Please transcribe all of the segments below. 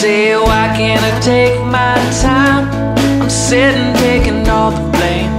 say, why can't I take my time? I'm sitting taking all the blame.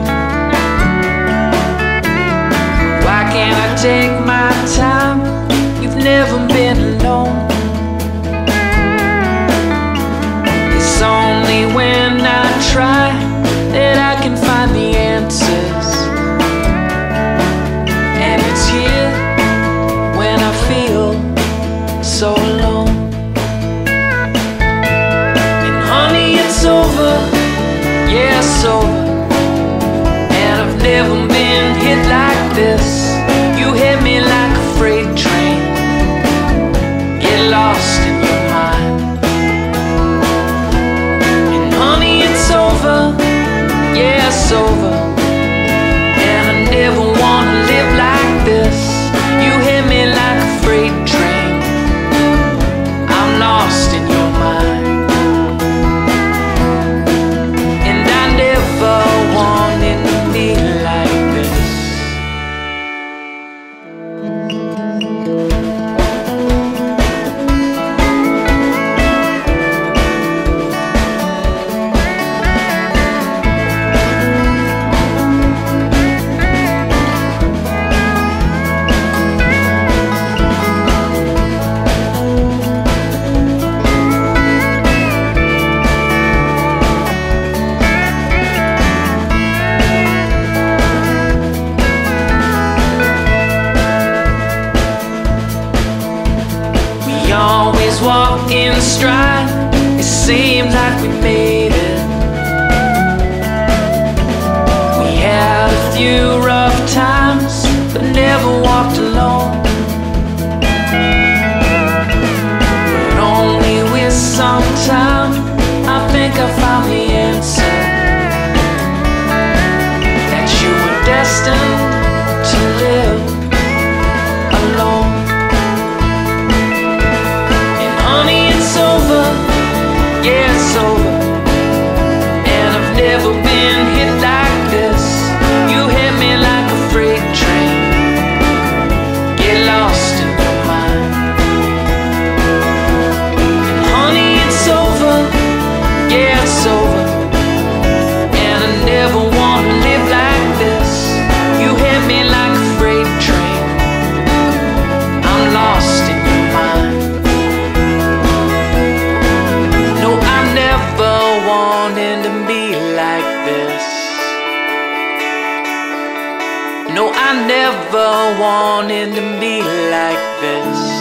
always walk in stride. It seems like we made it. We had a few. is so No, I never wanted to be like this.